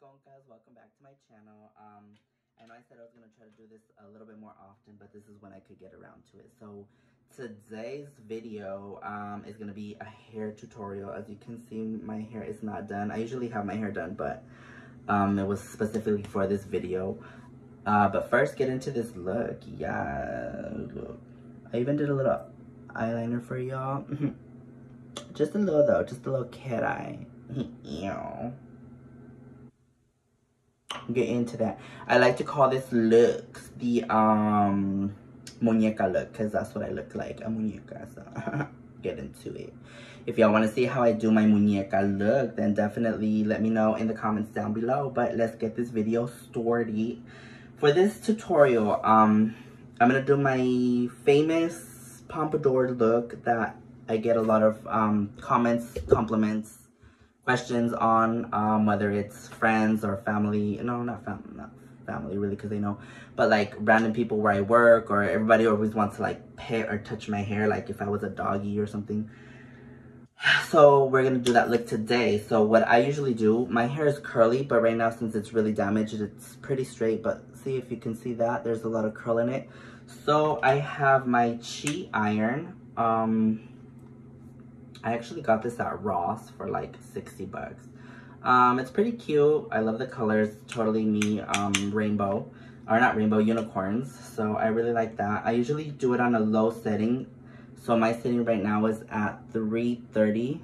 guys? Welcome back to my channel. Um, I know I said I was going to try to do this a little bit more often, but this is when I could get around to it. So today's video um, is going to be a hair tutorial. As you can see, my hair is not done. I usually have my hair done, but um, it was specifically for this video. Uh, but first, get into this look. Yeah, look. I even did a little eyeliner for y'all. just a little though, just a little cat eye. Ew get into that. I like to call this look the um muñeca look because that's what I look like, a muñeca. So get into it. If y'all want to see how I do my muñeca look, then definitely let me know in the comments down below. But let's get this video started. For this tutorial, um, I'm going to do my famous pompadour look that I get a lot of um, comments, compliments, questions on, um, whether it's friends or family. No, not, fam not family really because they know. But like random people where I work or everybody always wants to like pet or touch my hair like if I was a doggy or something. So we're going to do that look today. So what I usually do, my hair is curly, but right now since it's really damaged, it's pretty straight. But see if you can see that, there's a lot of curl in it. So I have my Chi iron. Um, I actually got this at Ross for like 60 bucks. Um, it's pretty cute. I love the colors. Totally me um, rainbow. Or not rainbow, unicorns. So I really like that. I usually do it on a low setting. So my setting right now is at 330.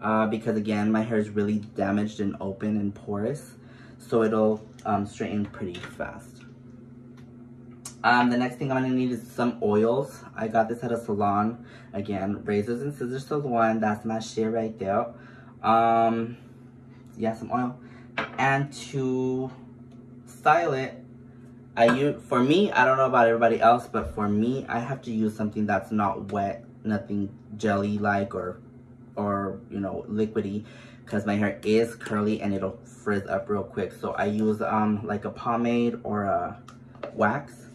Uh, because again, my hair is really damaged and open and porous. So it'll um, straighten pretty fast. Um, the next thing I'm gonna need is some oils. I got this at a salon. Again, razors and scissors so the one That's my shit right there. Um, yeah, some oil. And to style it, I use, for me, I don't know about everybody else, but for me, I have to use something that's not wet, nothing jelly-like or, or, you know, liquidy because my hair is curly and it'll frizz up real quick. So I use um like a pomade or a wax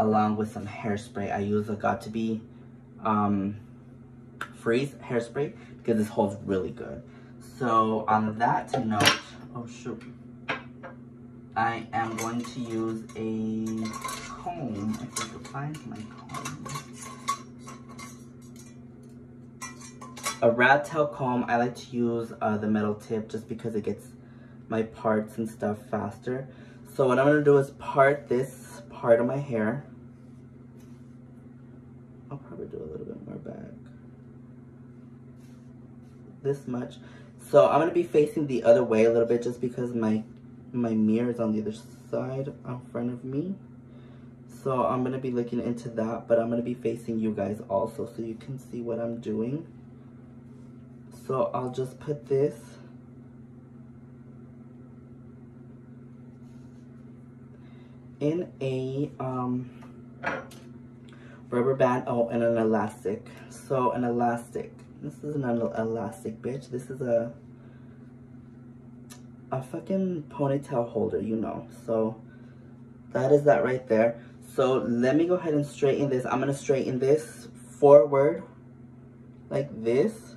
along with some hairspray. I use a Got2b um, Freeze hairspray because this holds really good. So on that note, oh shoot, I am going to use a comb. I find my comb. A rat tail comb. I like to use uh, the metal tip just because it gets my parts and stuff faster. So what I'm gonna do is part this part of my hair I'll probably do a little bit more back. This much. So I'm going to be facing the other way a little bit just because my my mirror is on the other side in front of me. So I'm going to be looking into that, but I'm going to be facing you guys also so you can see what I'm doing. So I'll just put this in a um rubber band. Oh and an elastic. So an elastic. This isn't an elastic bitch. This is a a fucking ponytail holder you know. So that is that right there. So let me go ahead and straighten this. I'm gonna straighten this forward like this.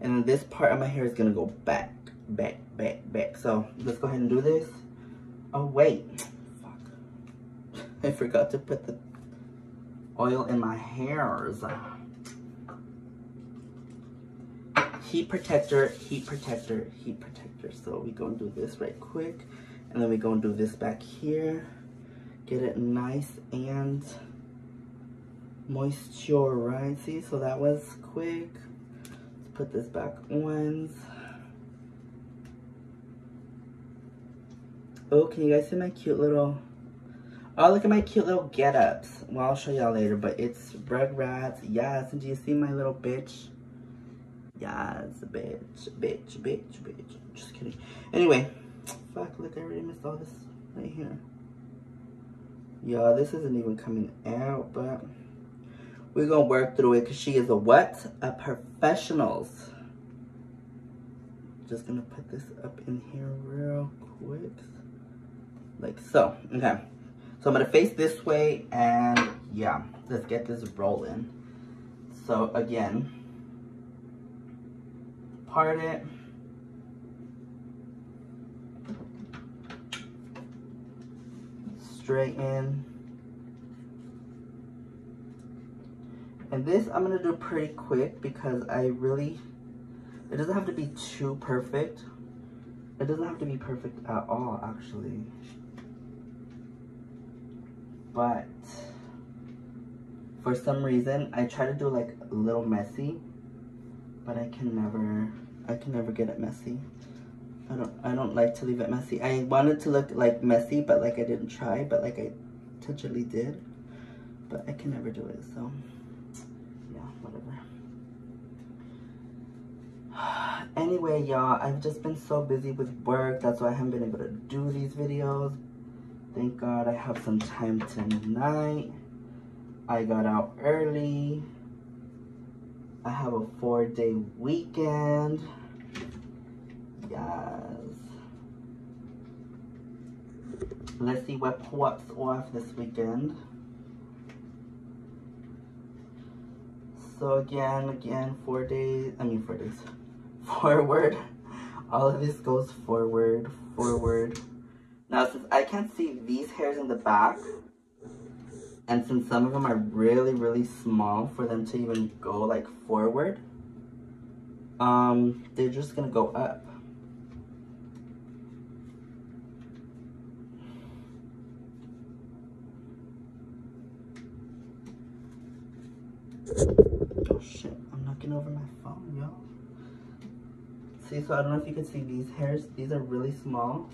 And this part of my hair is gonna go back back back back. So let's go ahead and do this. Oh wait. Fuck. I forgot to put the oil in my hairs. Heat protector, heat protector, heat protector. So we gonna do this right quick. And then we gonna do this back here. Get it nice and moisturized. See, so that was quick. Let's put this back on. Oh, can you guys see my cute little Oh, look at my cute little get-ups. Well, I'll show y'all later, but it's Rugrats. Yes, and do you see my little bitch? Yes, bitch, bitch, bitch, bitch. Just kidding. Anyway, fuck, look, I already missed all this right here. Y'all, this isn't even coming out, but we're gonna work through it because she is a what? A professionals. Just gonna put this up in here real quick. Like so, okay. So I'm gonna face this way and yeah, let's get this rolling. So again, part it. Straighten. And this I'm gonna do pretty quick because I really, it doesn't have to be too perfect. It doesn't have to be perfect at all, actually. But for some reason, I try to do like a little messy, but I can never, I can never get it messy. I don't, I don't like to leave it messy. I wanted to look like messy, but like I didn't try, but like I potentially did. But I can never do it, so yeah, whatever. anyway, y'all, I've just been so busy with work. That's why I haven't been able to do these videos. Thank God I have some time tonight. I got out early. I have a four day weekend. Yes. Let's see what pops off this weekend. So again, again, four days, I mean four days, forward. All of this goes forward, forward. Now, since I can't see these hairs in the back, and since some of them are really, really small for them to even go like forward, um, they're just gonna go up. Oh shit, I'm knocking over my phone, y'all. See, so I don't know if you can see these hairs. These are really small.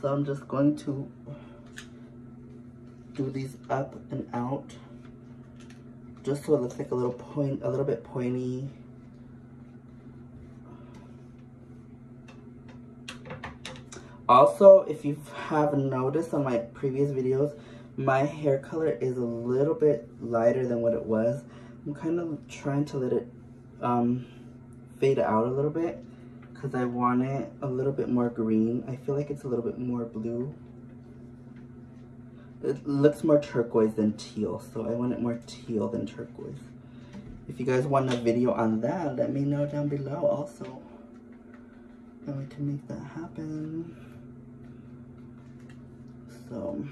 So I'm just going to do these up and out. Just so it looks like a little point, a little bit pointy. Also, if you have noticed on my previous videos, my hair color is a little bit lighter than what it was. I'm kind of trying to let it um, fade out a little bit because I want it a little bit more green. I feel like it's a little bit more blue. It looks more turquoise than teal, so I want it more teal than turquoise. If you guys want a video on that, let me know down below also. And we can make that happen. So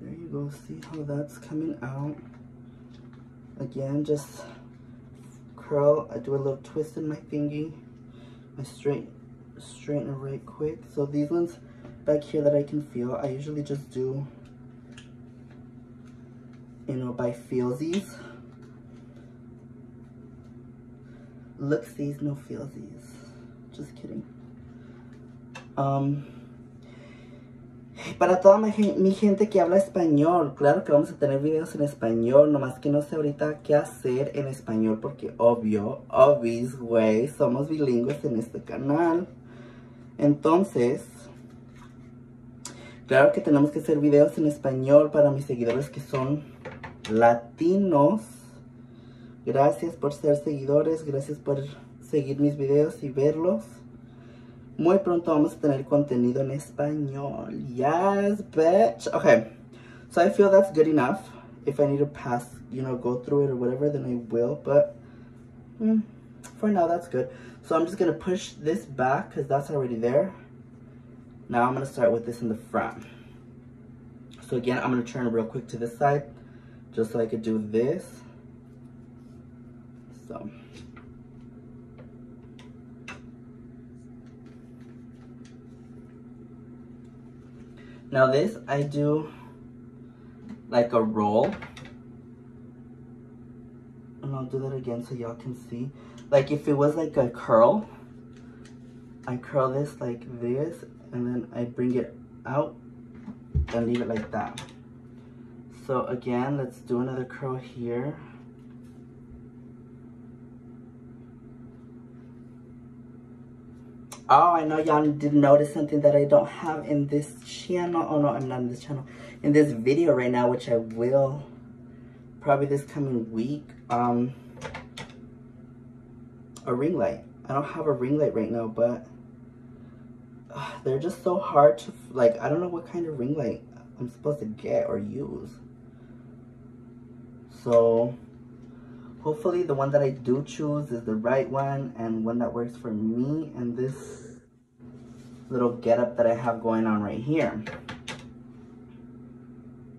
there you go see how that's coming out again just curl I do a little twist in my thingy I straight straighten right quick. So these ones back here that I can feel I usually just do you know by feelsies. Look-sies no feelsies. Just kidding. Um Para toda mi, gente que habla español, claro que vamos a tener videos en español, nomás que no sé ahorita qué hacer en español porque obvio, obvious way, somos bilingües en este canal. Entonces, claro que tenemos que hacer videos en español para mis seguidores que son latinos. Gracias por ser seguidores, gracias por seguir mis videos y verlos. Muy pronto vamos a tener contenido en español. Yes, bitch. Okay. So I feel that's good enough. If I need to pass, you know, go through it or whatever, then I will. But mm, for now, that's good. So I'm just going to push this back because that's already there. Now I'm going to start with this in the front. So again, I'm going to turn real quick to this side just so I could do this. So... Now this, I do like a roll. And I'll do that again so y'all can see. Like if it was like a curl, I curl this like this and then I bring it out and leave it like that. So again, let's do another curl here. Oh, I know y'all did notice something that I don't have in this channel. Oh, no, I'm not in this channel. In this video right now, which I will probably this coming week. Um, a ring light. I don't have a ring light right now, but uh, they're just so hard to, like, I don't know what kind of ring light I'm supposed to get or use. So, hopefully the one that I do choose is the right one and one that works for me and this little getup that I have going on right here.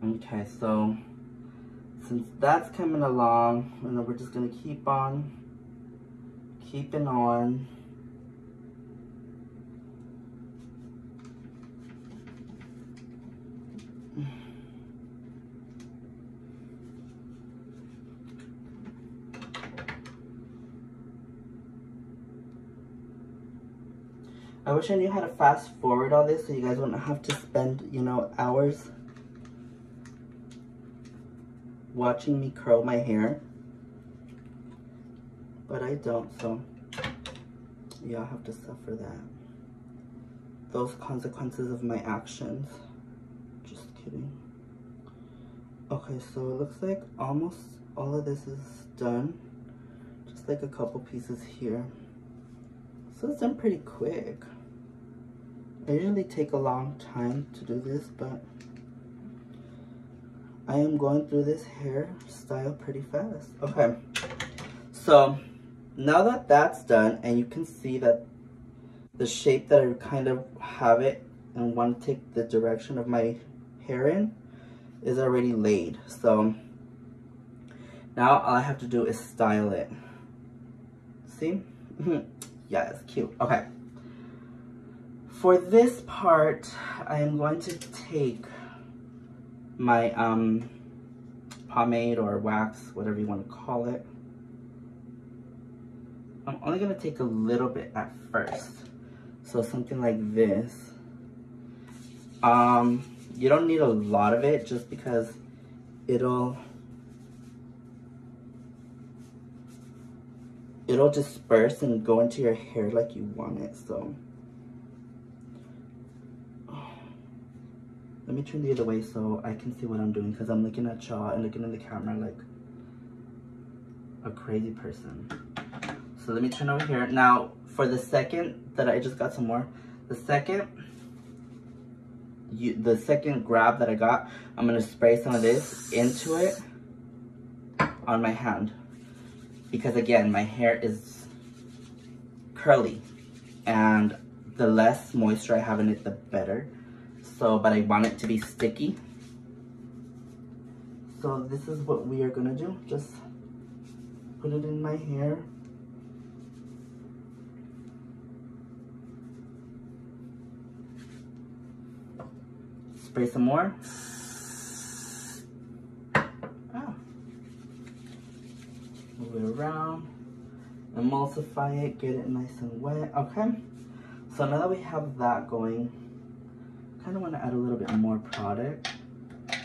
Okay, so since that's coming along, and we're just gonna keep on keeping on. I wish I knew how to fast forward all this so you guys wouldn't have to spend, you know, hours watching me curl my hair. But I don't, so y'all have to suffer that. Those consequences of my actions. Just kidding. Okay, so it looks like almost all of this is done. Just like a couple pieces here. So it's done pretty quick. Usually take a long time to do this, but I am going through this hairstyle pretty fast. Okay, so now that that's done and you can see that the shape that I kind of have it and want to take the direction of my hair in is already laid. So now all I have to do is style it. See? yeah, it's cute. Okay. For this part, I am going to take my um, pomade or wax, whatever you want to call it. I'm only going to take a little bit at first. So something like this. Um, you don't need a lot of it just because it'll it'll disperse and go into your hair like you want it so let me turn the other way so I can see what I'm doing because I'm looking at y'all and looking in the camera like a crazy person. So let me turn over here. Now for the second that I just got some more the second you the second grab that I got I'm gonna spray some of this into it on my hand. Because again, my hair is curly and the less moisture I have in it, the better. So, but I want it to be sticky. So this is what we are gonna do. Just put it in my hair. Spray some more. Ah. move it around, and emulsify it, get it nice and wet, okay? So now that we have that going, kind of want to add a little bit more product. I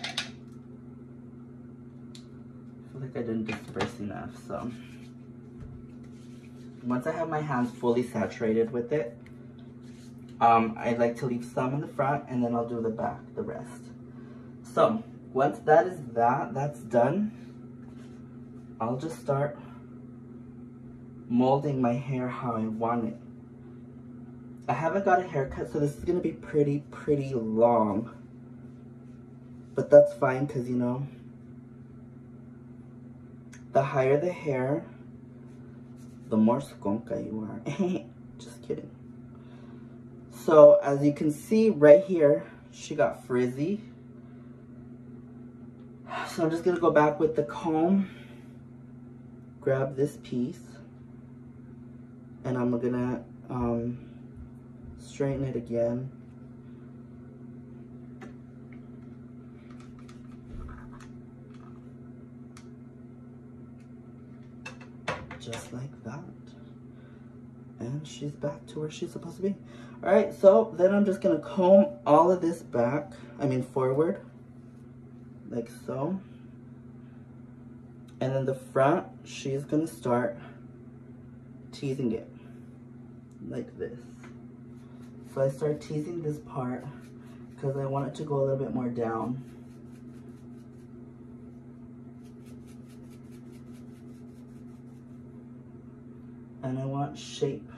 feel like I didn't disperse enough, so. Once I have my hands fully saturated with it, um, I like to leave some in the front and then I'll do the back, the rest. So, once that is that, that's done, I'll just start molding my hair how I want it. I haven't got a haircut, so this is going to be pretty, pretty long. But that's fine because, you know, the higher the hair, the more skonka you are. Just kidding. So, as you can see right here, she got frizzy. So I'm just to go back with the comb grab this piece and I'm gonna um, straighten it again. Just like that. And she's back to where she's supposed to be. All right, so then I'm just gonna comb all of this back, I mean forward, like so. And then the front, she's gonna start teasing it like this. So I start teasing this part because I want it to go a little bit more down. And I want shape.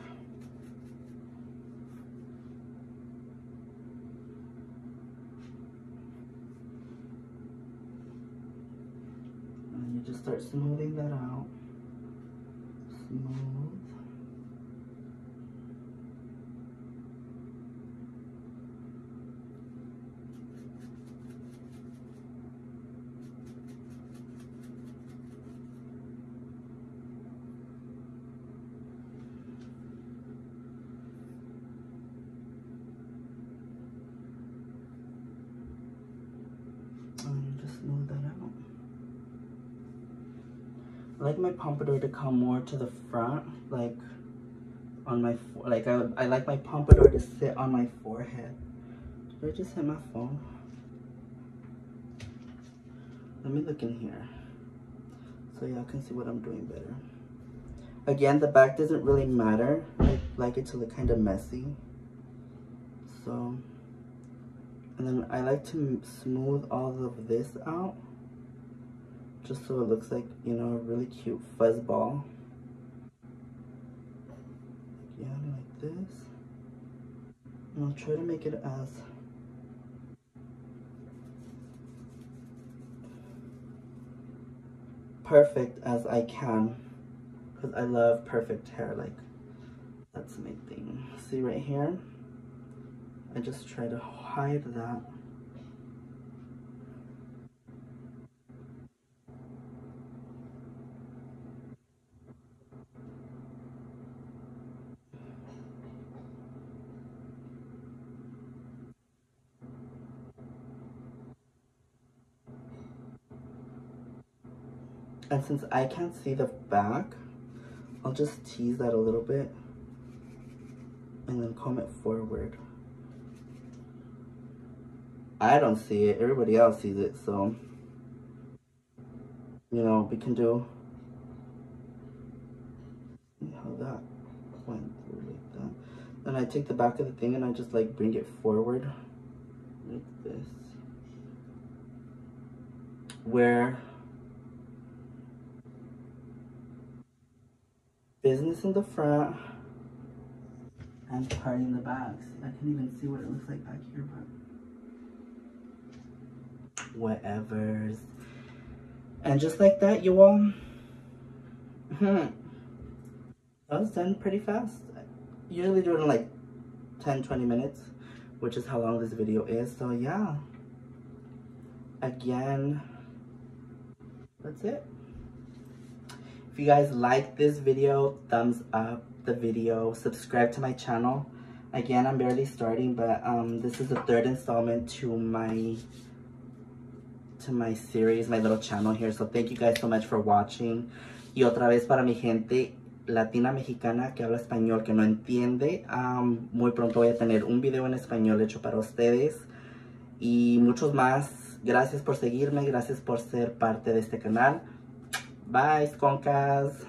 And you just start smoothing that out. Like my pompadour to come more to the front, like on my, like I, I like my pompadour to sit on my forehead. Did I just hit my phone? Let me look in here so y'all can see what I'm doing better. Again, the back doesn't really matter. I like it to look kind of messy. So, and then I like to smooth all of this out just so it looks like, you know, a really cute fuzz ball. Yeah, like this. And I'll try to make it as perfect as I can because I love perfect hair like that's my thing see right here I just try to hide that And since I can't see the back, I'll just tease that a little bit and then comb it forward. I don't see it, everybody else sees it, so, you know, we can do how that went through like that. Then I take the back of the thing and I just like bring it forward like this. Where business in the front and party in the back. I can't even see what it looks like back here, but whatever. And just like that, you all, hmm, that was done pretty fast. Usually do it in like 10, 20 minutes, which is how long this video is. So yeah, again, that's it. If you guys like this video, thumbs up the video, subscribe to my channel. Again, I'm barely starting, but um, this is the third installment to my to my series, my little channel here. So thank you guys so much for watching. Y otra vez para mi gente latina mexicana que habla español, que no entiende, um, muy pronto voy a tener un video en español hecho para ustedes y muchos más. Gracias por seguirme, gracias por ser parte de este canal. Bye, Skonkas.